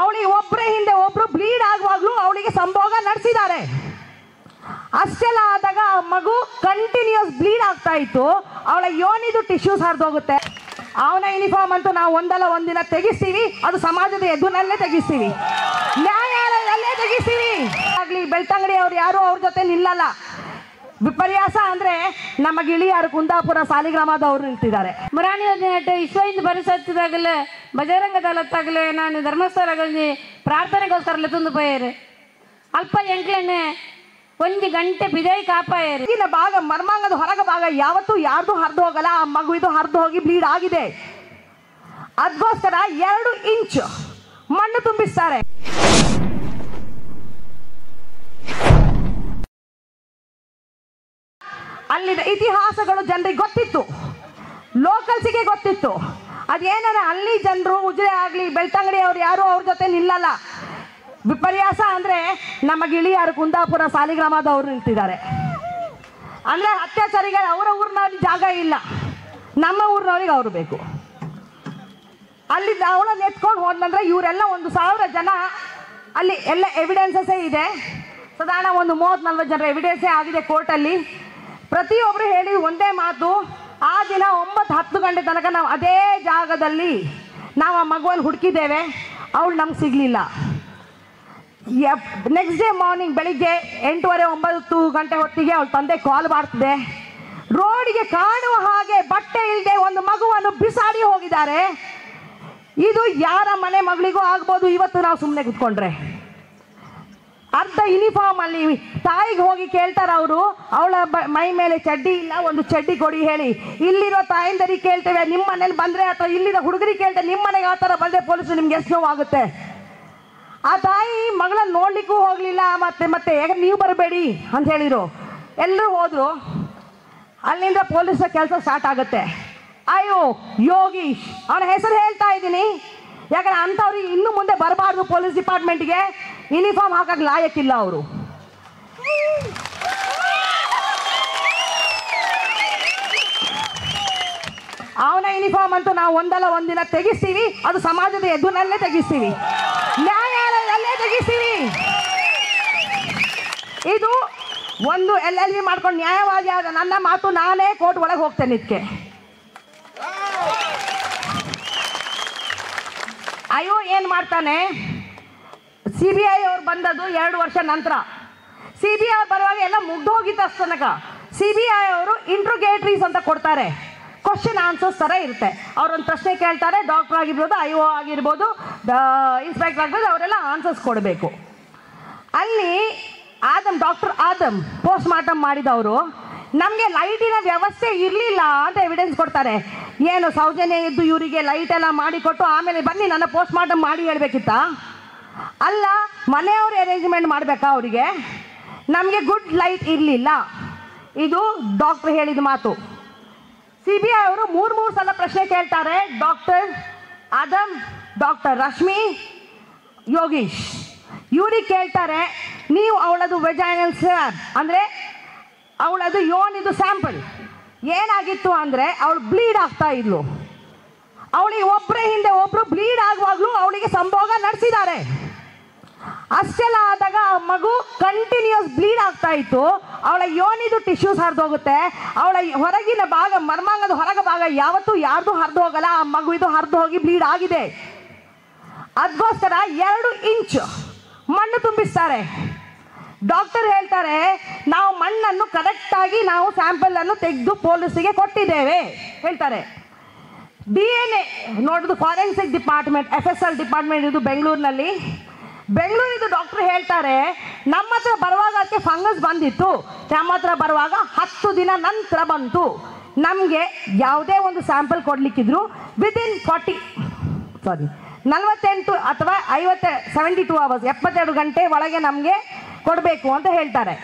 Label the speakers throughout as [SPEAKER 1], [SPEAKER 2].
[SPEAKER 1] ಅವಳಿಗೆ ಒಬ್ಬರೇ ಹಿಂದೆ ಒಬ್ರು ಬ್ಲೀಡ್ ಆಗುವಾಗಲೂ ಅವಳಿಗೆ ಸಂಭೋಗ ನಡೆಸಿದ್ದಾರೆ. ಅಷ್ಟೆಲ್ಲ ಆದಾಗ ಆ ಮಗು ಕಂಟಿನ್ಯೂಸ್ ಬ್ಲೀಡ್ ಆಗ್ತಾ ಇತ್ತು. ಅವಳ ಯೋನಿದು ಟಿಶ್ಯೂಸ್ ಹರಿದೋಗುತ್ತೆ ಅವನ ಯೂನಿಫಾರ್ಮ್ ಅಂತೂ ನಾವು ಒಂದಲ್ಲ ಒಂದಿನ ತೆಗಿಸ್ತೀವಿ. ಅದು ಸಮಾಜದ ಎದುರಲ್ಲೇ ತೆಗಿಸ್ತೀವಿ. ನ್ಯಾಯಾಲಯದಲ್ಲೇ ತೆಗಿಸ್ತೀವಿ. ಆಗಲಿ, ಬೆಳ್ತಂಗಡಿ ಅವ್ರು ಯಾರು ಅವ್ರ ಜೊತೆ ನಿಲ್ಲಲ್ಲ. ವಿಪರ್ಯಾಸ ಅಂದ್ರೆ ನಮ್ಮ ಗಿಳಿಯಾರು ಕುಂದಾಪುರ ಸಾಲಿಗ್ರಾಮದವರು ನಿಲ್ತಿದ್ದಾರೆ
[SPEAKER 2] ಮರಾಣಿ ಯೋಜನೆ ವಿಶ್ವ ಹಿಂದೂ ಬಜರಂಗ ದಳತ್ತಾಗಲೇ ನಾನು ಧರ್ಮಸ್ಥಳಗಳಲ್ಲಿ ಪ್ರಾರ್ಥನೆಗೋಸ್ಕರ ತಂದು ಪೋಯರು ಅಲ್ಪ ಎಂಕ್ಲೆಣ್ಣೆ ಒಂದು ಗಂಟೆ ಬಿದೈ ಕಾಪಾಯರು.
[SPEAKER 1] ಇಲ್ಲ ಭಾಗ, ಮರ್ಮಾಂಗದ ಹೊರಗ ಭಾಗ ಯಾವತ್ತೂ ಯಾರ್ದು ಹರಿದು ಹೋಗಲ್ಲ, ಆ ಮಗುವಿದು ಹರಿದು ಹೋಗಿ ಬ್ಲೀಡ್ ಆಗಿದೆ. ಅದಕ್ಕೋಸ್ಕರ ಎರಡು ಇಂಚ್ ಮಣ್ಣು ತುಂಬಿಸ್ತಾರೆ. ಅಲ್ಲಿನ ಇತಿಹಾಸಗಳು ಜನರಿಗೆ ಗೊತ್ತಿತ್ತು. ಲೋಕಲ್ಸಿಗೆ ಗೊತ್ತಿತ್ತು. ಅದೇನಾರ ಅಲ್ಲಿ ಜನರು, ಉಜ್ರೆ ಆಗಲಿ, ಬೆಳ್ತಂಗಡಿ ಅವ್ರು ಯಾರು ಅವ್ರ ಜೊತೆ ನಿಲ್ಲಲ್ಲ. ವಿಪರ್ಯಾಸ ಅಂದರೆ ನಮ್ಮ ಗಿಳಿಯಾರು ಕುಂದಾಪುರ ಸಾಲಿಗ್ರಾಮದವ್ರು ನಿಂತಿದ್ದಾರೆ. ಅಂದರೆ ಅತ್ಯಾಚಾರಿಗೆ ಅವರ ಊರಿನವ್ರಿಗೆ ಜಾಗ ಇಲ್ಲ. ನಮ್ಮ ಊರಿನವ್ರಿಗೆ ಅವರು ಬೇಕು. ಅಲ್ಲಿ ಅವಳನ್ನ ಎತ್ಕೊಂಡು ಹೋದ್ನಂದ್ರೆ ಇವರೆಲ್ಲ ಒಂದು ಸಾವಿರ ಜನ ಅಲ್ಲಿ ಎಲ್ಲ ಎವಿಡೆನ್ಸಸ್ಸೇ ಇದೆ. ಸಾಧಾರಣ ಒಂದು ಮೂವತ್ತು ನಲ್ವತ್ತು ಜನರ ಎವಿಡೆನ್ಸೇ ಆಗಿದೆ ಕೋರ್ಟಲ್ಲಿ ಪ್ರತಿಯೊಬ್ಬರು ಹೇಳಿ ಒಂದೇ ಮಾತು ಆ ದಿನ ಒಂಬತ್ತು ಹತ್ತು ಗಂಟೆ ತನಕ ನಾವು ಅದೇ ಜಾಗದಲ್ಲಿ ನಾವು ಆ ಮಗುವನ್ನು ಹುಡುಕಿದ್ದೇವೆ. ಅವಳು ನಮ್ಗೆ ಸಿಗಲಿಲ್ಲ. ನೆಕ್ಸ್ಟ್ ಡೇ ಮಾರ್ನಿಂಗ್ ಬೆಳಿಗ್ಗೆ ಎಂಟೂವರೆ ಒಂಬತ್ತು ಗಂಟೆ ಹೊತ್ತಿಗೆ ಅವಳ ತಂದೆ ಕಾಲ್ ಮಾಡ್ತಿದೆ. ರೋಡಿಗೆ ಕಾಣುವ ಹಾಗೆ ಬಟ್ಟೆ ಇಲ್ಲದೆ ಒಂದು ಮಗುವನ್ನು ಬಿಸಾಡಿ ಹೋಗಿದ್ದಾರೆ. ಇದು ಯಾರ ಮನೆ ಮಗಳಿಗೂ ಆಗ್ಬೋದು, ಇವತ್ತು ನಾವು ಸುಮ್ಮನೆ ಕುತ್ಕೊಂಡ್ರೆ. ಅರ್ಧ ಯೂನಿಫಾರ್ಮ್ ಅಲ್ಲಿ ತಾಯಿಗೆ ಹೋಗಿ ಕೇಳ್ತಾರ ಅವರು. ಅವಳ ಮೈ ಮೇಲೆ ಚಡ್ಡಿ ಇಲ್ಲ, ಒಂದು ಚಡ್ಡಿ ಕೊಡಿ ಹೇಳಿ. ಇಲ್ಲಿರೋ ತಾಯಿಂದರಿಗೆ ಕೇಳ್ತೇವೆ, ನಿಮ್ಮ ಮನೇಲಿ ಬಂದ್ರೆ ಅಥವಾ ಇಲ್ಲಿರೋ ಹುಡುಗರಿಗೆ ಕೇಳ್ತೇವೆ, ನಿಮ್ಮ ಮನೆಗೆ ಆ ಥರ ಬಂದ್ರೆ ಪೊಲೀಸ್ ನಿಮ್ಗೆ ಎಷ್ಟು ನೋವಾಗುತ್ತೆ ಆ ತಾಯಿ ಮಗಳನ್ನ ನೋಡ್ಲಿಕ್ಕೂ ಹೋಗ್ಲಿಲ್ಲ, ಮತ್ತೆ ಮತ್ತೆ ಯಾಕೆ ನೀವು ಬರಬೇಡಿ ಅಂತ ಹೇಳಿದ್ರು. ಎಲ್ಲರೂ ಹೋದ್ರು. ಅಲ್ಲಿಂದ ಪೊಲೀಸ್ ಕೆಲಸ ಸ್ಟಾರ್ಟ್ ಆಗುತ್ತೆ. ಅಯ್ಯೋ, ಯೋಗೀಶ್, ಅವನ ಹೆಸರು ಹೇಳ್ತಾ ಇದ್ದೀನಿ. ಯಾಕಂದ್ರೆ ಅಂಥವ್ರಿಗೆ ಇನ್ನು ಮುಂದೆ ಬರಬಾರ್ದು ಪೊಲೀಸ್ ಡಿಪಾರ್ಟ್ಮೆಂಟ್ಗೆ ಯೂನಿಫಾರ್ಮ್ ಹಾಕಕ್ಕೆ ಲಾಯಕ್ಕಿಲ್ಲ ಅವರು. ಅವನ ಯೂನಿಫಾರ್ಮ್ ಅಂತೂ ನಾವು ಒಂದಲ್ಲ ಒಂದಿನ ತೆಗಿಸ್ತೀವಿ. ಅದು ಸಮಾಜದ ಎದುರಲ್ಲೇ ತೆಗಿಸ್ತೀವಿ. ನ್ಯಾಯಾಲಯದಲ್ಲೇ ತೆಗಿಸ್ತೀವಿ. ಇದು ಒಂದು ಎಲ್ ಎಲ್ ಬಿ ಮಾಡ್ಕೊಂಡು ನ್ಯಾಯವಾದಿ ಆದ ನನ್ನ ಮಾತು ನಾನೇ ಕೋರ್ಟ್ ಒಳಗೆ ಹೋಗ್ತೇನೆ ಇದಕ್ಕೆ ಅಯ್ಯೋ, ಏನು ಮಾಡ್ತಾನೆ? ಸಿ ಬಿ ಐ ಅವ್ರು ಬಂದದ್ದು ಎರಡು ವರ್ಷ ನಂತರ. ಸಿ ಬಿ ಐ ಬರುವಾಗ ಎಲ್ಲ ಮುಗ್ದೋಗಿತ್ತು ಅಷ್ಟು ತನಕ. ಸಿ ಬಿ ಐ ಅವರು ಇಂಟ್ರೋಗೇಟ್ರೀಸ್ ಅಂತ ಕೊಡ್ತಾರೆ. ಕ್ವಶನ್ ಆನ್ಸರ್ಸ್ ಥರ ಇರುತ್ತೆ. ಅವ್ರೊಂದು ಪ್ರಶ್ನೆ ಕೇಳ್ತಾರೆ ಡಾಕ್ಟರ್ ಆಗಿರ್ಬೋದು ಐ ಒ ಆಗಿರ್ಬೋದು ಇನ್ಸ್ಪೆಕ್ಟರ್ ಆಗಿರ್ಬೋದು, ಅವರೆಲ್ಲ ಆನ್ಸರ್ಸ್ ಕೊಡಬೇಕು. ಅಲ್ಲಿ Adam doctor Adam post mortem ಮಾಡಿದವರು, ನಮಗೆ ಲೈಟಿನ ವ್ಯವಸ್ಥೆ ಇರಲಿಲ್ಲ ಅಂತ ಎವಿಡೆನ್ಸ್ ಕೊಡ್ತಾರೆ. ಏನು ಸೌಜನ್ಯ ಇದ್ದು ಇವರಿಗೆ ಲೈಟ್ ಎಲ್ಲ ಮಾಡಿಕೊಟ್ಟು ಆಮೇಲೆ ಬನ್ನಿ ನನ್ನ ಪೋಸ್ಟ್ ಮಾರ್ಟಮ್ ಮಾಡಿ ಹೇಳ್ಬೇಕಿತ್ತಾ? ಅಲ್ಲ, ಮನೆಯವ್ರು ಅರೇಂಜ್ಮೆಂಟ್ ಮಾಡಬೇಕಾ ಅವರಿಗೆ? ನಮಗೆ ಗುಡ್ ಲೈಟ್ ಇರಲಿಲ್ಲ. ಇದು ಡಾಕ್ಟರ್ ಹೇಳಿದ ಮಾತು. ಸಿ ಬಿ ಐ ಅವರು ಮೂರು ಮೂರು ಸಲ ಪ್ರಶ್ನೆ ಕೇಳ್ತಾರೆ ಡಾಕ್ಟರ್ ಆದಮ್ ಡಾಕ್ಟರ್ ರಶ್ಮಿ ಯೋಗೀಶ್. ಇವ್ರಿಗೆ ಕೇಳ್ತಾರೆ, ನೀವು ಅವಳದು ವೆಜೈನಲ್ ಸರ್ ಅಂದರೆ, ಅವಳದು ಯೋನಿದು ಸ್ಯಾಂಪಲ್ ಏನಾಗಿತ್ತು ಅಂದರೆ, ಅವಳು ಬ್ಲೀಡ್ ಆಗ್ತಾ ಇದ್ಲು. ಅವಳಿಗೆ ಒಬ್ಬರೇ ಹಿಂದೆ ಒಬ್ರು ಬ್ಲೀಡ್ ಆಗುವಾಗಲೂ ಅವಳಿಗೆ ಸಂಭೋಗ ನಡೆಸಿದ್ದಾರೆ. ಅಷ್ಟೆಲ್ಲ ಆದಾಗ ಆ ಮಗು ಕಂಟಿನ್ಯೂಸ್ ಬ್ಲೀಡ್ ಆಗ್ತಾ ಇತ್ತು. ಅವಳ ಯೋನಿದು ಟಿಶ್ಯೂಸ್ ಹರಿದೋಗುತ್ತೆ ಅವಳ ಹೊರಗಿನ ಭಾಗ, ಮರ್ಮಾಂಗದ ಹೊರಗ ಭಾಗ ಯಾವತ್ತೂ ಯಾರ್ದು ಹರಿದು ಹೋಗಲ್ಲ. ಆ ಮಗು ಇದು ಹರಿದು ಹೋಗಿ ಬ್ಲೀಡ್ ಆಗಿದೆ. ಅದಕ್ಕೋಸ್ಕರ ಎರಡು ಇಂಚ್ ಮಣ್ಣು ತುಂಬಿಸ್ತಾರೆ. ಡಾಕ್ಟರ್ ಹೇಳ್ತಾರೆ, ನಾವು ಮಣ್ಣನ್ನು ಕರೆಕ್ಟಾಗಿ ನಾವು ಸ್ಯಾಂಪಲ್ ಅನ್ನು ತೆಗೆದು ಪೊಲೀಸಿಗೆ ಕೊಟ್ಟಿದ್ದೇವೆ. ಹೇಳ್ತಾರೆ. ಡಿ ಎನ್ ಎ ನೋಡೋದು forensic department F S L department ಇದು ಬೆಂಗಳೂರಿನಲ್ಲಿ ಬೆಂಗಳೂರಿದು ಡಾಕ್ಟರ್ ಹೇಳ್ತಾರೆ, ನಮ್ಮ ಹತ್ರ ಬರುವಾಗ ಅದಕ್ಕೆ ಫಂಗಸ್ ಬಂದಿತ್ತು. ನಮ್ಮ ಹತ್ರ ಬರುವಾಗ ಹತ್ತು ದಿನ ನಂತರ ಬಂತು. ನಮಗೆ ಯಾವುದೇ ಒಂದು ಸ್ಯಾಂಪಲ್ ಕೊಡಲಿಕ್ಕಿದ್ರು ವಿದಿನ್ ಫಾರ್ಟಿ ಸಾರಿ ನಲವತ್ತೆಂಟು ಅಥವಾ ಐವತ್ತ ಸೆವೆಂಟಿ ಟೂ ಅವರ್ಸ್ ಎಪ್ಪತ್ತೆರಡು ಗಂಟೆ ಒಳಗೆ ನಮಗೆ ಕೊಡಬೇಕು ಅಂತ ಹೇಳ್ತಾರೆ.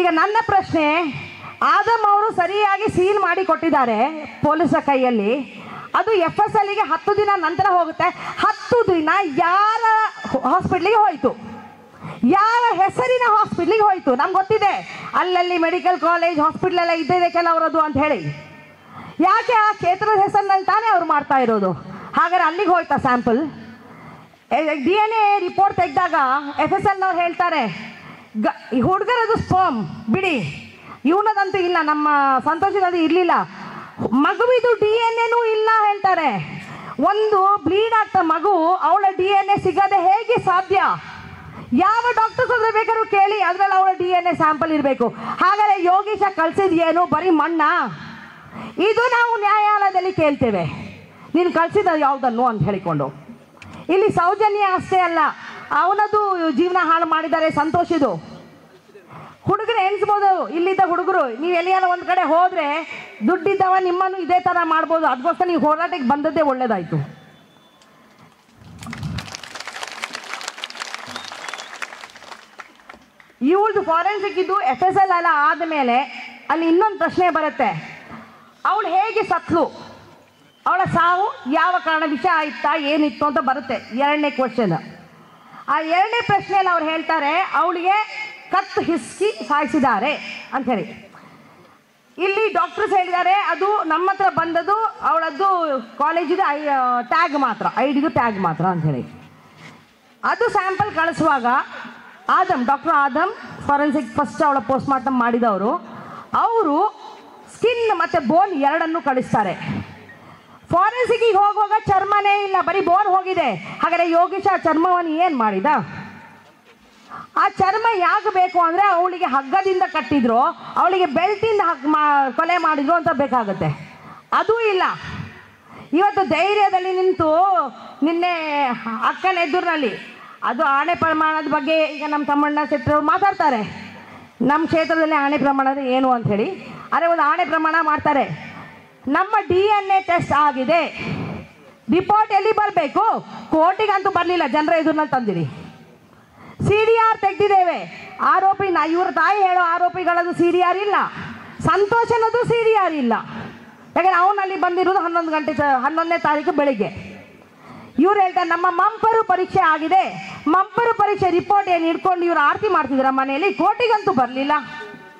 [SPEAKER 1] ಈಗ ನನ್ನ ಪ್ರಶ್ನೆ, ಆದಮ್ ಅವರು ಸರಿಯಾಗಿ ಸೀಲ್ ಮಾಡಿ ಕೊಟ್ಟಿದ್ದಾರೆ ಪೊಲೀಸರ ಕೈಯಲ್ಲಿ. ಅದು ಎಫ್ ಎಸ್ ಎಲ್ಗೆ ಹತ್ತು ದಿನ ನಂತರ ಹೋಗುತ್ತೆ. ಹತ್ತು ದಿನ ಯಾರ ಹಾಸ್ಪಿಟ್ಲಿಗೆ ಹೋಯಿತು? ಯಾರ ಹೆಸರಿನ ಹಾಸ್ಪಿಟ್ಲಿಗೆ ಹೋಯಿತು? ನಮ್ಗೆ ಗೊತ್ತಿದೆ. ಅಲ್ಲಲ್ಲಿ ಮೆಡಿಕಲ್ ಕಾಲೇಜ್ ಹಾಸ್ಪಿಟ್ಲ್ ಎಲ್ಲ ಇದ್ದಿದೆ ಕೆಲವರದು ಅಂತ ಹೇಳಿ. ಯಾಕೆ ಆ ಕ್ಷೇತ್ರದ ಹೆಸರಿನಲ್ಲಿ ತಾನೇ ಅವ್ರು ಮಾಡ್ತಾ ಇರೋದು? ಹಾಗಾದ್ರೆ ಅಲ್ಲಿಗೆ ಹೋಯ್ತಾ sample D N A report ತೆಗೆದಾಗ ಎಫ್ ಎಸ್ ಎಲ್ನವ್ರು ಹೇಳ್ತಾರೆ, ಗ ಹುಡುಗರದು ಸ್ಪರ್ಮ್ ಬಿಡಿ. ಇವನದಂತೂ ಇಲ್ಲ, ನಮ್ಮ ಸಂತೋಷದಲ್ಲಿ ಇರಲಿಲ್ಲ. ಮಗುವಿದು ಡಿ ಎನ್ ಎನೂ ಇಲ್ಲ ಹೇಳ್ತಾರೆ. ಒಂದು ಬ್ಲೀಡ್ ಆಗ್ತಾ ಮಗು, ಅವಳ ಡಿ ಎನ್ ಎ ಸಿಗದೆ ಹೇಗೆ ಸಾಧ್ಯ? ಯಾವ ಡಾಕ್ಟರ್ಸ್ ಹತ್ರ ಬೇಕಾದ್ರೂ ಕೇಳಿ, ಅದ್ರಲ್ಲಿ ಅವಳ ಡಿ ಎನ್ ಎ ಸ್ಯಾಂಪಲ್ ಇರಬೇಕು. ಹಾಗಾದ್ರೆ ಯೋಗೀಶ ಕಳ್ಸಿದ್ಯೇನು? ಬರೀ ಮಣ್ಣ? ಇದು ನಾವು ನ್ಯಾಯಾಲಯದಲ್ಲಿ ಕೇಳ್ತೇವೆ. ನೀನು ಕಳ್ಸಿದ ಯಾವುದನ್ನು ಅಂತ ಹೇಳಿಕೊಂಡು. ಇಲ್ಲಿ ಸೌಜನ್ಯ ಅಷ್ಟೇ ಅಲ್ಲ ಅವನದು ಜೀವನ ಹಾಳು ಮಾಡಿದ್ದಾರೆ ಸಂತೋಷಿದು ಹುಡುಗರು ಎಣಿಸ್ಬೋದು. ಇಲ್ಲಿದ್ದ ಹುಡುಗರು, ನೀವು ಎಲ್ಲಿಯಾರ ಒಂದು ಕಡೆ ಹೋದರೆ ದುಡ್ಡಿದ್ದವ ನಿಮ್ಮನ್ನು ಇದೇ ಥರ ಮಾಡ್ಬೋದು. ಅದಕ್ಕೋಸ್ಕರ ನೀವು ಹೋರಾಟಕ್ಕೆ ಬಂದದ್ದೇ ಒಳ್ಳೇದಾಯಿತು. ಇವ್ರದ್ದು ಫಾರೆನ್ಸಿಕ್ ಇದು ಎಸ್ ಎಸ್ ಎಲ್ ಎಲ್ಲ ಆದಮೇಲೆ ಅಲ್ಲಿ ಇನ್ನೊಂದು ಪ್ರಶ್ನೆ ಬರುತ್ತೆ. ಅವಳು ಹೇಗೆ ಸತ್ಲು? ಅವಳ ಸಾವು ಯಾವ ಕಾರಣ? ವಿಷಯ ಆಯ್ತಾ, ಏನಿತ್ತು ಅಂತ ಬರುತ್ತೆ ಎರಡನೇ ಕ್ವಶನ್ ಆ ಎರಡನೇ ಪ್ರಶ್ನೆಯಲ್ಲಿ ಅವ್ರು ಹೇಳ್ತಾರೆ, ಅವಳಿಗೆ ಕತ್ತು ಹಿಸ್ಕಿ ಸಾಯಿಸಿದ್ದಾರೆ ಅಂಥೇಳಿ ಇಲ್ಲಿ ಡಾಕ್ಟರ್ಸ್ ಹೇಳಿದ್ದಾರೆ, ಅದು ನಮ್ಮ ಹತ್ರ ಬಂದದ್ದು, ಅವಳದ್ದು ಕಾಲೇಜಿದು ಐ ಟ್ಯಾಗ್ ಮಾತ್ರ ಐ ಡಿದು ಟ್ಯಾಗ್ ಮಾತ್ರ ಅಂಥೇಳಿ ಅದು ಸ್ಯಾಂಪಲ್ ಕಳಿಸುವಾಗ Adam doctor Adam forensic first ಅವಳ ಪೋಸ್ಟ್ ಮಾರ್ಟಮ್ ಮಾಡಿದವರು, ಅವರು ಸ್ಕಿನ್ ಮತ್ತು ಬೋನ್ ಎರಡನ್ನು ಕಳಿಸ್ತಾರೆ. ಫಾರೆನ್ಸಿಕ್ಗೆ ಹೋಗುವಾಗ ಚರ್ಮನೇ ಇಲ್ಲ, ಬರೀ ಬೋನ್ ಹೋಗಿದೆ. ಹಾಗಾದ್ರೆ ಯೋಗೀಶ ಚರ್ಮವನ್ನು ಏನು ಮಾಡಿದ? ಆ ಚರ್ಮ ಯಾಕೆ ಬೇಕು ಅಂದರೆ ಅವಳಿಗೆ ಹಗ್ಗದಿಂದ ಕಟ್ಟಿದ್ರು, ಅವಳಿಗೆ ಬೆಲ್ಟಿಂದ ಹಗ್ ಮಾ, ಕೊಲೆ ಮಾಡಿದ್ರು ಅಂತ ಬೇಕಾಗುತ್ತೆ. ಅದೂ ಇಲ್ಲ. ಇವತ್ತು ಧೈರ್ಯದಲ್ಲಿ ನಿಂತು ನಿನ್ನೆ ಅಕ್ಕನ ಎದುರಿನಲ್ಲಿ, ಅದು ಆಣೆ ಪ್ರಮಾಣದ ಬಗ್ಗೆ ಈಗ ನಮ್ಮ ತಮ್ಮಣ್ಣ ಸೆಟ್ಟರು ಮಾತಾಡ್ತಾರೆ. ನಮ್ಮ ಕ್ಷೇತ್ರದಲ್ಲಿ ಆಣೆ ಪ್ರಮಾಣ ಏನು ಅಂಥೇಳಿ ಅದೇ ಒಂದು ಆಣೆ ಪ್ರಮಾಣ ಮಾಡ್ತಾರೆ. ನಮ್ಮ ಡಿ ಎನ್ ಎ ಟೆಸ್ಟ್ ಆಗಿದೆ. ರಿಪೋರ್ಟ್ ಎಲ್ಲಿ ಬರಬೇಕು? ಕೋರ್ಟಿಗಂತೂ ಬರಲಿಲ್ಲ. ಜನರ ಎದುರಿನಲ್ಲಿ ತಂದಿರಿ. ಆರ್ ಆರೋಪಿ ನಾ ಇವ್ರ ತಾಯಿ ಹೇಳೋ ಆರೋಪಿಗಳದ್ದು ಸಿ ಡಿ ಆರ್ ಇಲ್ಲ ಸಂತೋಷನದು ಸಿ ಡಿ ಇಲ್ಲ ಯಾಕಂದ್ರೆ ಅವನಲ್ಲಿ ಬಂದಿರೋದು ಹನ್ನೊಂದು ಗಂಟೆ ಹನ್ನೊಂದನೇ ತಾರೀಕು ಬೆಳಿಗ್ಗೆ. ಇವ್ರು ಹೇಳ್ತಾರೆ, ನಮ್ಮ ಮಂಪರು ಪರೀಕ್ಷೆ ಆಗಿದೆ. ಮಂಪರು ಪರೀಕ್ಷೆ ರಿಪೋರ್ಟ್ ಏನು ಇಟ್ಕೊಂಡು ಇವ್ರು ಆರತಿ ಮಾಡ್ತಿದ್ರ ಮನೆಯಲ್ಲಿ? ಕೋಟಿಗಂತೂ ಬರಲಿಲ್ಲ.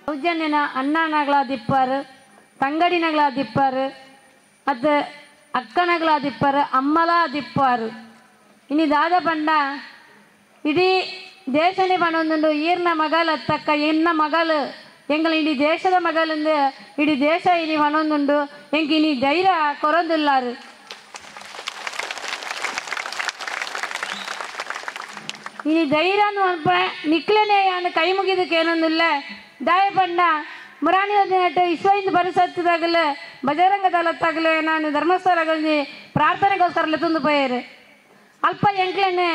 [SPEAKER 2] ಸೌಜನ್ಯನ ಅಣ್ಣನಗಳ ದಿಪ್ಪರ್ ತಂಗಡಿನಗಳ ದಿಪ್ಪರ್ ಮತ್ತು ಅಕ್ಕನಗಳ ದಿಪ್ಪರ್ ಅಮ್ಮಲ ದಿಪ್ಪರ್ ಇನ್ನು ದಾದ ಪಂಡ ಇಡೀ ದೇಶನೇ ಪಣೊಂದುಂಡು ಈರ್ನ ಮಗಲು ಅತ್ತಕ್ಕ ಇನ್ನ ಮಗಲು ಎಂಗಳ ಇಡೀ ದೇಶದ ಮಗಲಿಂದ ಇಡೀ ದೇಶ ಇನಿ ಪಣೊಂದುಂಡು ಎಂಕ್ ಇನಿ ಧೈರ್ಯ ಕೊರೊಂದುಲ್ಲಾರು ಇನಿ ಧೈರ್ಯನು ಅಲ್ಪ ನಿಕ್ಲೆನೆ ಯಾನು ಕೈ ಮುಗಿದಕ್ಕೆ ಏನೊಂದಿಲ್ಲ ದಾಯ ಪಂಡ ಮುರಾಣಿ ದಿನಟ್ಟು ವಿಶ್ವ ಹಿಂದೂ ಪರಿಷತ್ತದಾಗಲೇ ಬಜರಂಗ ದಳತ್ತಾಗಲೇ ನಾನು ಧರ್ಮಸ್ಥಳಗಳಲ್ಲಿ ಪ್ರಾರ್ಥನೆಗೋಸ್ಕರ ತಂದು ಪೋಯರು ಅಲ್ಪ ಎಂಕ್ಲೆನೆ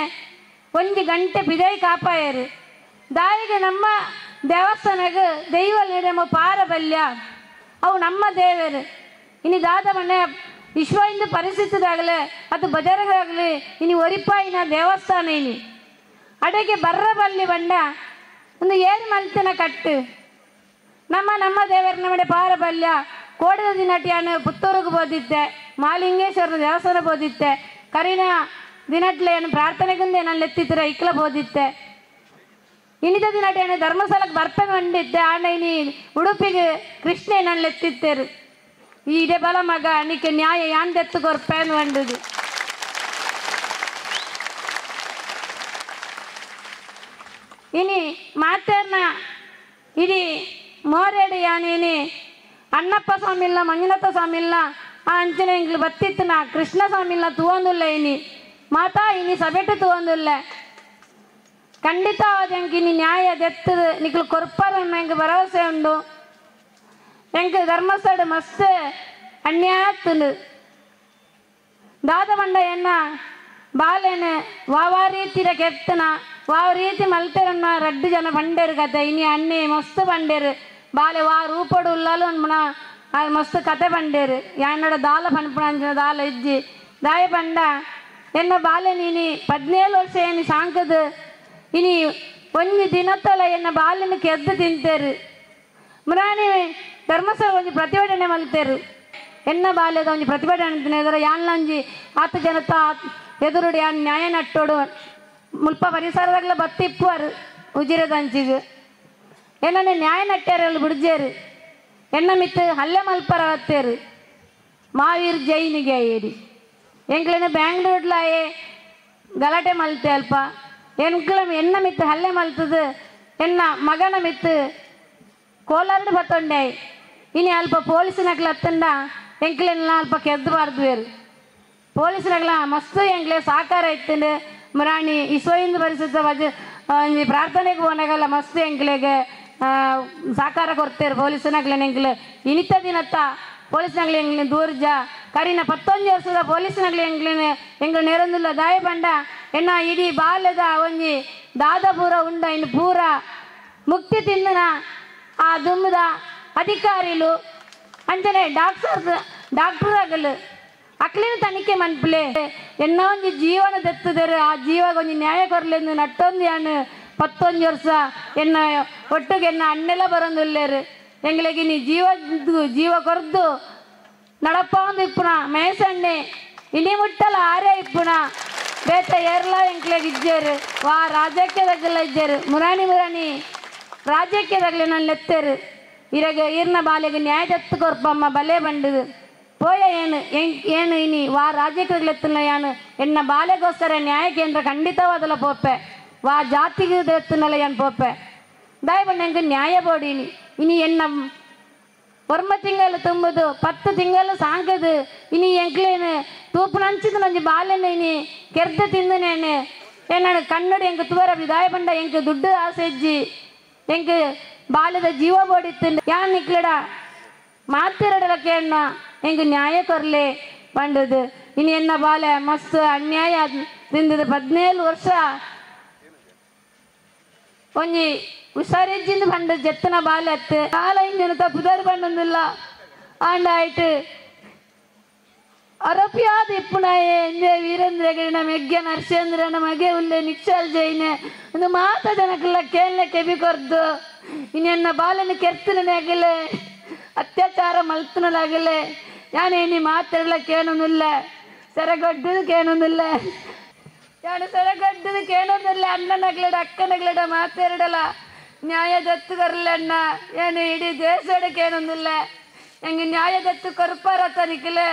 [SPEAKER 2] ಒಂದು ಗಂಟೆ ಬಿದೈ ಕಾಪಾಯರು. ದಾಯಿಗೆ ನಮ್ಮ ದೇವಸ್ಥಾನಗ ದೈವ ಪಾರ ಪಾರಬಲ್ಯ. ಅವು ನಮ್ಮ ದೇವರು. ಇನ್ನು ದಾದ ಮನೆ ವಿಶ್ವ ಇಂದು ಪರಿಸ್ಥಿತಿದಾಗಲೇ, ಅದು ಬಜರಂಗಾಗಲಿ ಇನ್ನು ಒರಿಪಾಯಿನ ದೇವಸ್ಥಾನ ಇನಿ ಅಡೆಗೆ ಬರ್ರಬಲ್ಲಿ ಬಂಡ, ಒಂದು ಏನು ಮಲ್ತಿನ ಕಟ್ಟು. ನಮ್ಮ ನಮ್ಮ ದೇವರ ನಮ್ಮಡೆ ಪಾರಬಲ್ಯ. ಕೋಡದ ದಿನಟಿಯನ್ನು ಪುತ್ತೂರಿಗೆ ಬೋದಿತ್ತೆ, ಮಾಲಿಂಗೇಶ್ವರನ ದೇವಸ್ಥಾನ ಬೋದಿತ್ತೆ. ಕರಿನ ದಿನಟ್ಲೆಯನ್ನು ಪ್ರಾರ್ಥನೆಗುಂದೆ ನಾನು ಎತ್ತಿತ್ತಿರ ಇಕ್ಲ ಬೋದಿತ್ತೆ ಇನಿದ ದಿನಟೆಯನ್ನು ಧರ್ಮಸ್ಥಳಕ್ಕೆ ಬರ್ಪೆಗೆ ಬಂದಿದ್ದೆ ಆಂಡ ಇನಿ ಉಡುಪಿಗೆ ಕೃಷ್ಣ ನಾನು ಎತ್ತಿತ್ತೇರು. ಈ ಇಡೆ ಬಲ ಮಗ ನಿಕ್ಕೆ ನ್ಯಾಯ ಯಾಂದೆತ್ತು ಕೊರ್ಪೇನು ಬಂಡುದು ಇನಿ ಮಾತೇರ್ನ ಇಡೀ ಮೋರೇಡು ಯಾನೇನಿ ಅಣ್ಣಪ್ಪ ಸ್ವಾಮಿ ಇಲ್ಲ ಮಂಜುನಾಥ ಸ್ವಾಮಿ ಇಲ್ಲ ಆ ಅಂಚನೆ ಇಂಗ್ಲು ಬತ್ತಿತ್ತು ನಾ. ಕೃಷ್ಣ ಸ್ವಾಮಿ ಇಲ್ಲ ಇನಿ. ಮಾತಾ ಇನಿ ಸಬೆಟ್ಟು ತೂವೊಂದುಲ್ಲ ಖಂಡಿತ ಎಂಕ್ ಇನಿ ನ್ಯಾಯ ದೆತ್ತದು ನಿಕ್ಲು ಕೊರ್ಪಾರ ಎಂಕ್ ಭರವಸೆ ಉಂಡು ಎಂಕ್ ಧರ್ಮಸ್ಥಳ ಮಸ್ತ್ ಅನ್ಯಾಯ ಆತುಂಡು ದಾದ ಬಂಡ ಎನ್ನ ಬಾಲೆನೆ ವಾವ ರೀತಿರ ಕೆತ್ತನ ವಾವ ರೀತಿ ಮಲ್ತೆರನ್ನ ರಡ್ಡು ಜನ ಬಂಡೇರು ಕತೆ ಇನಿ ಅನ್ನೆ ಮಸ್ತ್ ಬಂಡೇರು ಬಾಲೆ ವಾ ರೂಪಡು ಉಳ್ಳಲು ಅನ್ಮನ ಅದು ಮಸ್ತ್ ಕತೆ ಬಂಡೇರು ಯಾನಡ ದಾಲ ಪನ್ಪುಣ ಅಂಚಿನ ದಾಲ ಇಜ್ಜಿ ದಾಯ ಬಂಡ ಎನ್ನ ಬಾಲೆ ನೀನಿ ಪದ್ನೇಳು ವರ್ಷ ಏನು ಶಾಂಕದು ಇನಿ ಒಂಜಿ ದಿನತ್ತಲ ಎನ್ನ ಬಾಲೆನ ಕೆದ್ದು ತಿಂತೇರು ಮುರಾಣಿ ಧರ್ಮಸ್ಥಳ ಒಂಜಿ ಪ್ರತಿಭಟನೆ ಮಲ್ತೇರು ಎನ್ನ ಬಾಲ್ಯದ ಒಂಜಿ ಪ್ರತಿಭಟನೆ ಎದುರ ಯಾನ್ಲಂಜಿ ಹತ್ತು ಜನತ ಎದುರುಡಿ ಯಾನ್ ನ್ಯಾಯ ನಟ್ಟೋಡು ಮುಲ್ಪ ಪರಿಸರದಾಗಲ ಬತ್ತಿಪ್ಪುವರು ಉಜಿರದಂಚಿಗೆ ಎನ್ನನೆ ನ್ಯಾಯ ನಟ್ಟ್ಯಾರಲ್ಲಿ ಬಿಡ್ಜೇರು ಎನ್ನ ಮಿತ್ತು ಹಲ್ಲೆ ಮಲ್ಪರ ಹತ್ತೇರು ಮಾವೀರ್ ಜೈನಿಗೆ ಏರಿ ಎಂಗ್ಲೇನೆ ಬ್ಯಾಂಗ್ಳೂರ್ಲಾಯೇ ಗಲಾಟೆ ಮಲ್ತೆ ಅಲ್ಪ ಎಂಕ್ಲ ಎನ್ನ ಮಿತ್ತು ಹಲ್ಲೆ ಮಲ್ತದು ಎನ್ನ ಮಗನ ಮಿತ್ತು ಕೋಲಾರ್ಡು ಬತ್ತೊಂಡೆ ಇನಿ ಅಲ್ಪ ಪೊಲೀಸಿನಕ್ಲ ಹತ್ತಂಡ ಎಂಕ್ಲೆಲ್ಲ ಅಲ್ಪ ಕೆದ್ದಬಾರ್ದು ಬೇರು ಪೊಲೀಸರಗಳ ಮಸ್ತ್ ಎಂಗ್ಲೆ ಸಾಕಾರ ಇತ್ತಂಡು ಮುರಾಣಿ ಇಸ್ವಯಿಂದ ಪರಿಸ್ಥಿತ ವಜ ಒಂಜಿ ಪ್ರಾರ್ಥನೆಗೆ ಹೋನಾಗಲ್ಲ ಮಸ್ತ್ ಎಂಗ್ಲೆಗೆ ಸಾಕಾರ ಕೊಡ್ತೇರು ಪೊಲೀಸನಾಗ್ಲೆ ಎಂಗ್ಲೆ ಇನಿತ ದಿನತ್ತ ಪೊಲೀಸ್ನಾಗ್ಲಿ ಎಂಗ್ಲಿ ದೂರ್ಜ ಕರಿನ ಪತ್ತೊಂದು ವರ್ಷದ ಪೊಲೀಸ್ನಾಗ್ಲಿ ಎಂಗ್ಲಿನ ಎಂಗ ನೆರೊಂದುಲ್ಲ ದಾಯ ಬಂಡ. ಎನ್ನ ಇಡೀ ಬಾಲ್ಯದ ಒಂಜಿ ದಾದ ಪೂರ ಉಂಡ ಇನ್ನು ಪೂರ ಮುಕ್ತಿ ತಿಂದನ ಆ ದುಮ್ಮದ ಅಧಿಕಾರಿಲು ಅಂಚನೆ ಡಾಕ್ಟರ್ ಡಾಕ್ಟರ್ ಆಗಲು ಅಕ್ಲಿನ ತನಿಖೆ ಮನ್ಪುಲೆ. ಎನ್ನ ಒಂಜಿ ಜೀವನ ದೆತ್ತದರೆ, ಆ ಜೀವ ಒಂಜಿ ನ್ಯಾಯ ಕೊರಲೆಂದು ನಟ್ಟೊಂದು ಯಾನು ಪತ್ತೊಂದು ವರ್ಷ ಎನ್ನ ಒಟ್ಟಿಗೆ ಎನ್ನ ಅಣ್ಣೆಲ್ಲ ಬರೊಂದುಲ್ಲೇರು. ಎಂಗ್ಲೆಗೆ ನೀ ಜೀವ ಜೀವ ಕೊರ್ದು ನಡಪ್ಪ ಒಂದು ಇಪ್ಪುಣ ಮೇಸಣ್ಣೆ ಇನಿ ಮುಟ್ಟಲ ಆರೇ ಇಪ್ಪುಣ ಬೇತ ಏರ್ಲ ಎಂಕ್ಲೆಗೆ ಇಜ್ಜೇರು ವಾ ರಾಜ್ಯಕ್ಕೆದಾಗೆಲ್ಲ ಇಜ್ಜೇರು ಮುರಾಣಿ ಮುರಾಣಿ ರಾಜ್ಯಕ್ಕೆದಾಗಲೆ ನಾನು ಲೆತ್ತೇರು ಇರಗ ಈರ್ನ ಬಾಲೆಗೆ ನ್ಯಾಯ ದತ್ತು ಕೊರ್ಪಮ್ಮ ಬಲೆ ಬಂಡದು ಪೋಯ ಏನು ಏನ್- ಏನು ಇನಿ ವಾ ರಾಜ್ಯಕ್ಕೆ ಎತ್ತಲ್ಲ ಯಾನು ಎನ್ನ ಬಾಲೆಗೋಸ್ಕರ ನ್ಯಾಯ ಕೇಂದ್ರ ಖಂಡಿತವಾದಲ್ಲ ಪೋಪೆ ವಾ ಜಾತಿಗೆ ಎತ್ತನಲ್ಲ ಯಾನ್ ಪೋಪೆ ದಾಯ ಬಂಡ ಎಂಗೆ ನ್ಯಾಯ ಬೋಡಿನಿ ಇನಿ ಎನ್ನ ಒರ್ಮ ತಿಂಗಳು ತುಂಬುದು ಪತ್ತು ತಿಂಗಳು ಸಾಂಕದು ಇನಿ ಎಂಕ್ಲೇನು ತೂಪು ನಂಚಿದು ನಂಜಿ ಬಾಲೆನ ಇನಿ ಕೆರ್ದ ತಿಂದನೇನು ಏನಾನು ಕನ್ನಡ ಎಂಗೆ ತೂರ ದಾಯ ಬಂಡ ಎಂಗೆ ದುಡ್ಡು ಆಸೆ ಇಜ್ಜಿ ಎಂಗೆ ಬಾಲ್ಯದ ಜೀವ ಬೋಡಿತ್ತು ಯಾನ್ ನಿಕ್ಲಡ ಮಾತಿರಡಲ ಕೇಳಣ ಎಂಗೆ ನ್ಯಾಯ ಕೊರ್ಲೆ ಬಂಡದು ಇನ್ನು ಎನ್ನ ಬಾಲೆ ಮಸ್ತ್ ಅನ್ಯಾಯ ತಿಂದದ ಹದಿನೇಳು ವರ್ಷ ಒಂಜಿ ಹುಷಾರಿಜ್ಜಿಂದ ಬಂಡ ಜತ್ತನ ಬಾಲೆ ಅತ್ತೆ ಕಾಲ ಇಂಜನ ತಪ್ಪುದಾರಿ ಬಂಡೊಂದಿಲ್ಲ ಆಂಡ ಆಯ್ತು ಅರಪಿಯಾದ ಇಪ್ಪುನಾಯೆ ಎಂಜೆ ವೀರೇಂದ್ರ ಹೆಗಡಿನ ಮೆಗ್ಗೆ ನರಸೇಂದ್ರನ ಮಗೆ ಉಲ್ಲೆ ನಿಕ್ಷಾಲ್ ಜೈನೆ ಒಂದು ಮಾತ ಜನಕ್ಕೆಲ್ಲ ಕೇಳಲೆ ಕೆಬಿ ಕೊರ್ದು ಇನ್ನೆನ್ನ ಬಾಲನ ಕೆರ್ತನಾಗಲೆ ಅತ್ಯಾಚಾರ ಮಲ್ತನಾಗಲೆ ಯಾನೇನಿ ಮಾತಾಡ್ಲಕ್ಕೆ ಏನೊಂದಿಲ್ಲ ಸೆರಗೊಡ್ಡದಕ್ಕೆ ಏನೊಂದಿಲ್ಲ ಯಾನು ಸೆರಗೊಡ್ಡದಕ್ಕೆ ಏನೊಂದಿಲ್ಲ ಅಣ್ಣನಗ್ಲಡ ಅಕ್ಕನಗ್ಲಡ ಮಾತಾಡಲ್ಲ ನ್ಯಾಯ ದತ್ತು ಕರ್ಲಣ್ಣ ಏನು ಇಡೀ ದೇಶಕ್ಕೆ ಏನೊಂದಿಲ್ಲ ಹೆಂಗೆ ನ್ಯಾಯ ದತ್ತು ಕೊರ್ಪಾರ ತನಿಖಲೆ